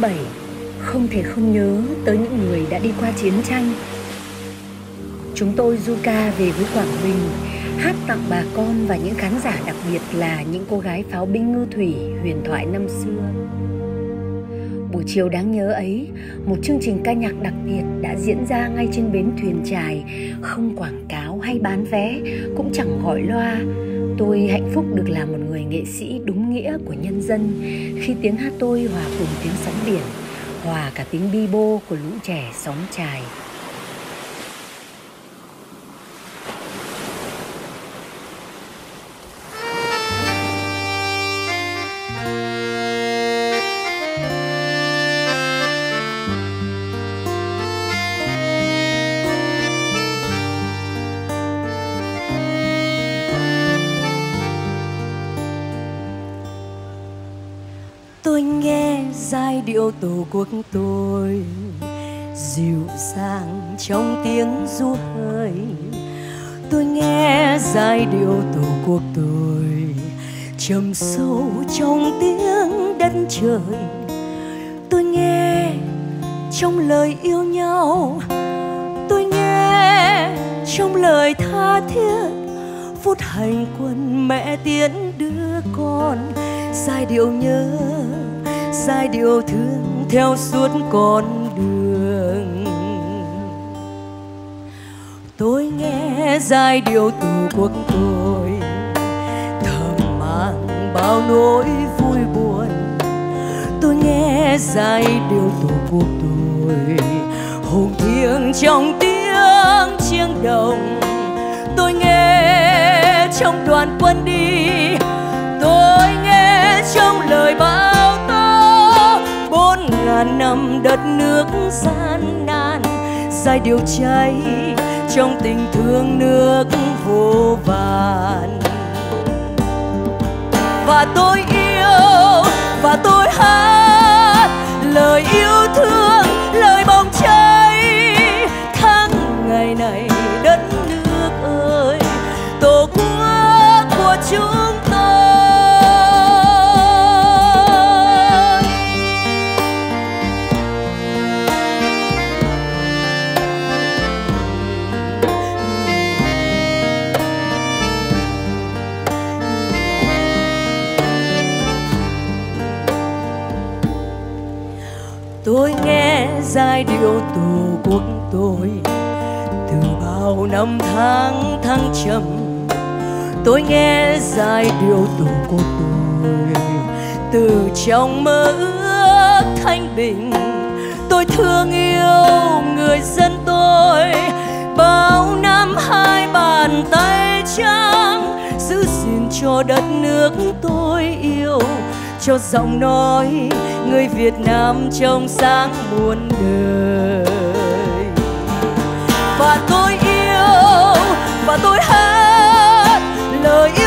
7 không thể không nhớ tới những người đã đi qua chiến tranh. Chúng tôi du ca về với Quảng Bình, hát tặng bà con và những khán giả đặc biệt là những cô gái pháo binh ngư thủy huyền thoại năm xưa. Buổi chiều đáng nhớ ấy, một chương trình ca nhạc đặc biệt đã diễn ra ngay trên bến thuyền trài, không quảng cáo hay bán vé, cũng chẳng gọi loa. Tôi hạnh phúc được làm một người nghệ sĩ đúng nghĩa của nhân dân khi tiếng hát tôi hòa cùng tiếng sóng biển, hòa cả tiếng bi bô của lũ trẻ sóng trài. Tôi nghe giai điệu tổ quốc tôi, dịu dàng trong tiếng du hơi. Tôi nghe giai điệu tổ quốc tôi, trầm sâu trong tiếng đất trời. Tôi nghe trong lời yêu nhau, tôi nghe trong lời tha thiết. Phút hành quân mẹ tiễn đứa con, giai điệu nhớ giai điệu thương theo suốt con đường. Tôi nghe giai điệu tổ quốc tôi thầm mang bao nỗi vui buồn. Tôi nghe giai điệu tổ quốc tôi hùng thiêng trong tiếng chiêng đồng. Tôi nghe trong đoàn quân đi, tôi nghe ngàn năm đất nước gian nan, giai điều cháy trong tình thương nước vô vàn. Và tôi yêu, và tôi hát lời yêu thương nghe giai điệu tổ quốc tôi. Từ bao năm tháng thăng trầm, tôi nghe giai điệu tổ quốc tôi từ trong mơ ước thanh bình, tôi thương yêu người dân tôi. Bao năm hai bàn tay trắng, giữ gìn cho đất nước tôi yêu cho giọng nói người Việt Nam trong sáng muôn đời. Và tôi yêu, và tôi hát lời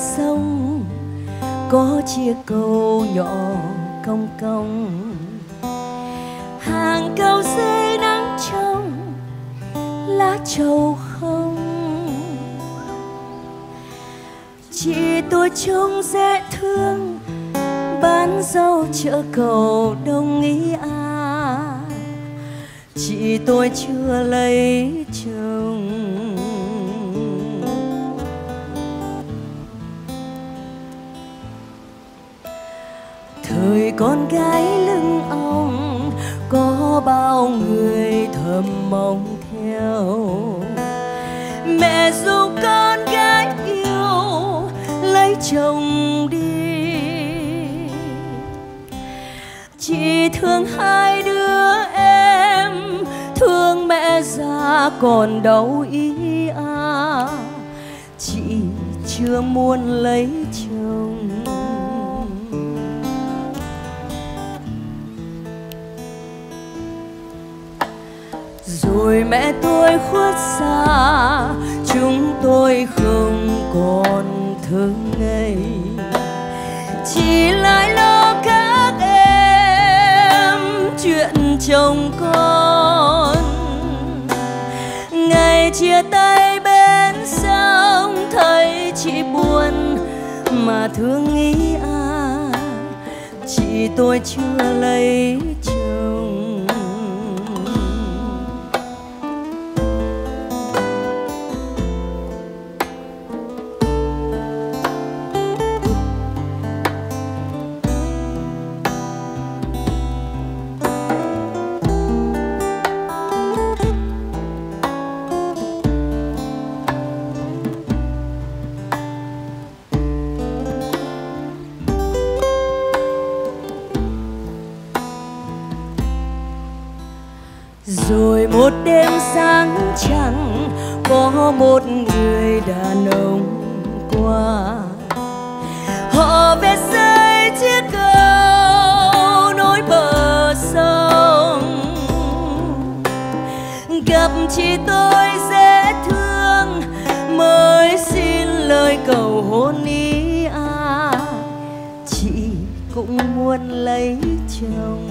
sông, có chiếc cầu nhỏ cong cong. Hàng cầu dây nắng trong, lá trầu không. Chị tôi trông dễ thương, bán rau chợ cầu đông ý à. Chị tôi chưa lấy chồng. Người con gái lưng ông có bao người thầm mong theo. Mẹ dù con gái yêu, lấy chồng đi. Chỉ thương hai đứa em, thương mẹ già còn đau ý à. Chị chưa muốn lấy rồi mẹ tôi khuất xa, chúng tôi không còn thương ngày chỉ lại lo các em, chuyện chồng con. Ngày chia tay bên sông, thấy chị buồn mà thương nghĩ à chị tôi chưa lấy chồng. Có một người đàn ông qua. Họ về xây chiếc cầu nối bờ sông. Gặp chị tôi dễ thương, mới xin lời cầu hôn ý à chị cũng muốn lấy chồng.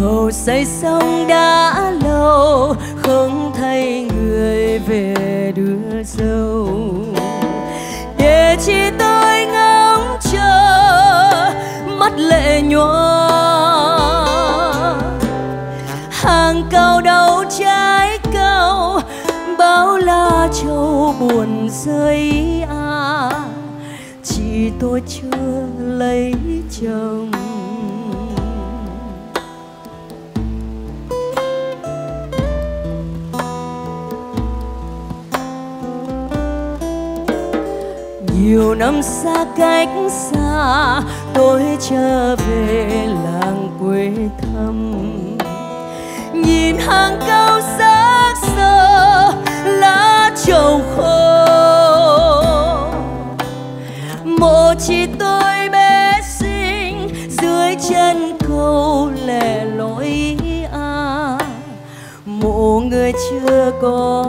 Cầu xây xong đã lâu, không thấy người về đưa dâu. Để chỉ tôi ngóng chờ, mắt lệ nhòa. Hàng cầu đầu trái cầu bao la châu buồn rơi à. Chỉ tôi chưa lấy chồng. Năm xa cách xa, tôi trở về làng quê thăm. Nhìn hàng cao xác xơ lá trầu khô. Một chỉ tôi bé xinh, dưới chân cầu lẻ loi à mộ người chưa có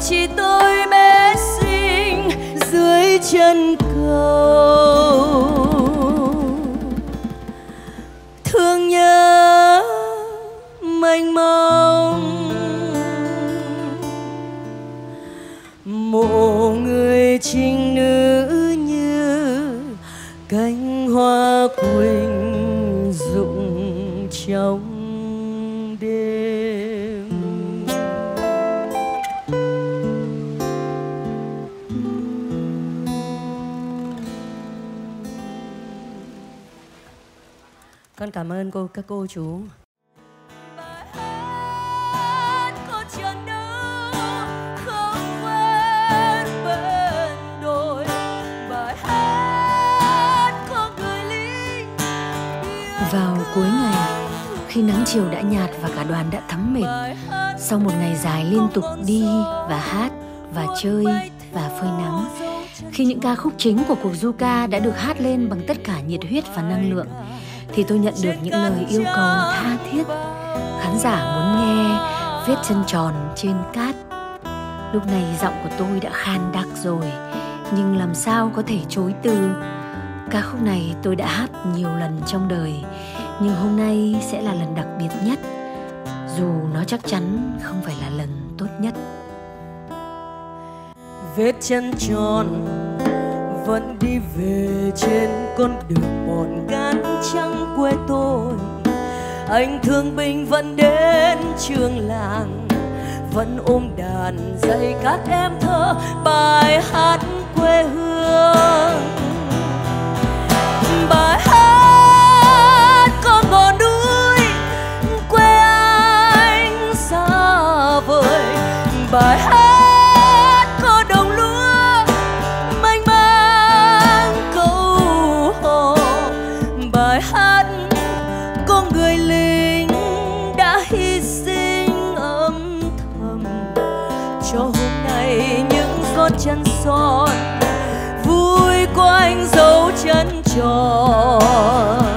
chỉ tôi bé xinh dưới chân cầu. Con cảm ơn cô các cô chú. Vào cuối ngày, khi nắng chiều đã nhạt và cả đoàn đã thấm mệt, sau một ngày dài liên tục đi và hát và chơi và phơi nắng, khi những ca khúc chính của cuộc du ca đã được hát lên bằng tất cả nhiệt huyết và năng lượng, thì tôi nhận được những lời yêu cầu tha thiết. Khán giả muốn nghe vết chân tròn trên cát. Lúc này giọng của tôi đã khan đặc rồi, nhưng làm sao có thể chối từ. Ca khúc này tôi đã hát nhiều lần trong đời, nhưng hôm nay sẽ là lần đặc biệt nhất. Dù nó chắc chắn không phải là lần tốt nhất. Vết chân tròn vẫn đi về trên con đường mòn cát trắng quê tôi. Anh thương binh vẫn đến trường làng, vẫn ôm đàn dạy các em thơ bài hát quê hương. Bài hát gót chân son vui quanh dấu chân tròn.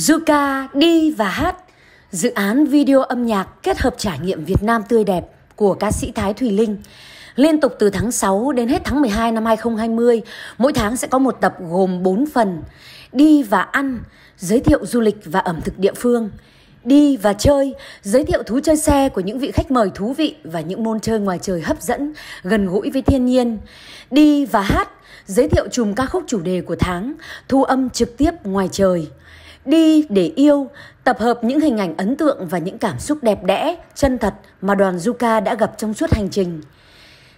Zuka đi và hát Dự án video âm nhạc kết hợp trải nghiệm Việt Nam tươi đẹp của ca sĩ Thái Thùy Linh. Liên tục từ tháng 6 đến hết tháng 12 năm 2020, mỗi tháng sẽ có một tập gồm 4 phần. Đi và ăn, giới thiệu du lịch và ẩm thực địa phương. Đi và chơi, giới thiệu thú chơi xe của những vị khách mời thú vị và những môn chơi ngoài trời hấp dẫn, gần gũi với thiên nhiên. Đi và hát, giới thiệu chùm ca khúc chủ đề của tháng, thu âm trực tiếp ngoài trời. Đi để yêu, tập hợp những hình ảnh ấn tượng và những cảm xúc đẹp đẽ, chân thật mà đoàn Zuka đã gặp trong suốt hành trình.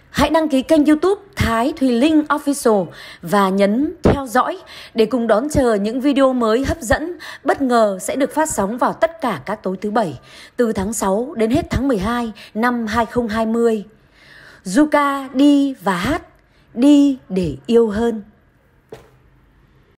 Hãy đăng ký kênh youtube Thái Thùy Linh Official và nhấn theo dõi để cùng đón chờ những video mới hấp dẫn, bất ngờ sẽ được phát sóng vào tất cả các tối thứ bảy từ tháng 6 đến hết tháng 12 năm 2020. Zuka đi và hát, đi để yêu hơn.